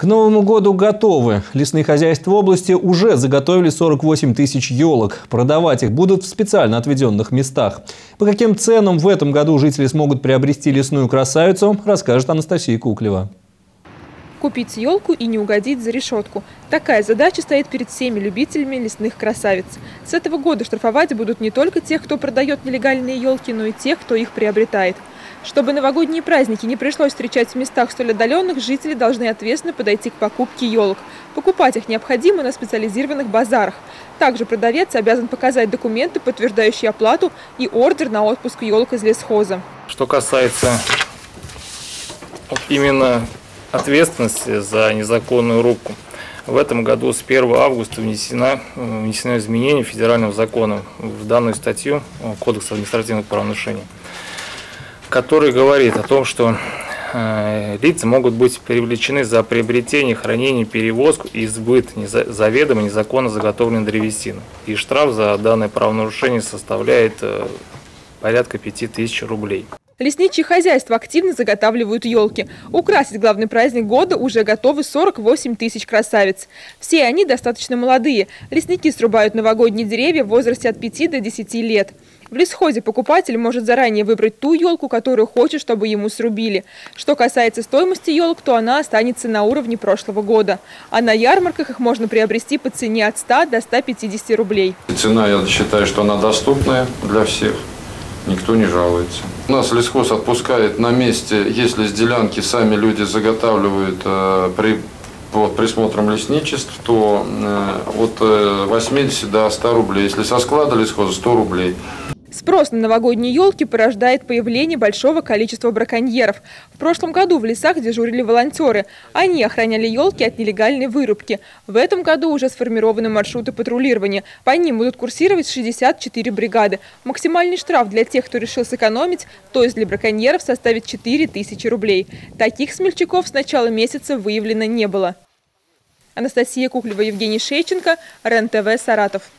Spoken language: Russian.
К Новому году готовы. Лесные хозяйства области уже заготовили 48 тысяч елок. Продавать их будут в специально отведенных местах. По каким ценам в этом году жители смогут приобрести лесную красавицу, расскажет Анастасия Куклева. Купить елку и не угодить за решетку. Такая задача стоит перед всеми любителями лесных красавиц. С этого года штрафовать будут не только тех, кто продает нелегальные елки, но и тех, кто их приобретает. Чтобы новогодние праздники не пришлось встречать в местах столь отдаленных, жители должны ответственно подойти к покупке елок. Покупать их необходимо на специализированных базарах. Также продавец обязан показать документы, подтверждающие оплату и ордер на отпуск елок из лесхоза. Что касается именно ответственности за незаконную рубку, в этом году с 1 августа внесено, внесено изменение федерального закона в данную статью Кодекса административных правонарушений который говорит о том, что э, лица могут быть привлечены за приобретение, хранение, перевозку и сбыт заведомо незаконно заготовленной древесины. И штраф за данное правонарушение составляет э, порядка 5000 рублей. Лесничьи хозяйства активно заготавливают елки. Украсить главный праздник года уже готовы 48 тысяч красавиц. Все они достаточно молодые. Лесники срубают новогодние деревья в возрасте от 5 до 10 лет. В лесхозе покупатель может заранее выбрать ту елку, которую хочет, чтобы ему срубили. Что касается стоимости елок, то она останется на уровне прошлого года. А на ярмарках их можно приобрести по цене от 100 до 150 рублей. Цена, я считаю, что она доступная для всех. Никто не жалуется. У нас лесхоз отпускает на месте, если с делянки сами люди заготавливают э, при под присмотром лесничеств, то э, от 80 э, до 100 рублей. Если со склада лесхоза 100 рублей. Спрос на новогодние елки порождает появление большого количества браконьеров. В прошлом году в лесах дежурили волонтеры. Они охраняли елки от нелегальной вырубки. В этом году уже сформированы маршруты патрулирования. По ним будут курсировать 64 бригады. Максимальный штраф для тех, кто решил сэкономить, то есть для браконьеров, составит 4 тысячи рублей. Таких смельчаков с начала месяца выявлено не было. Анастасия Куклева, Евгений Шейченко, РЕН-ТВ, Саратов.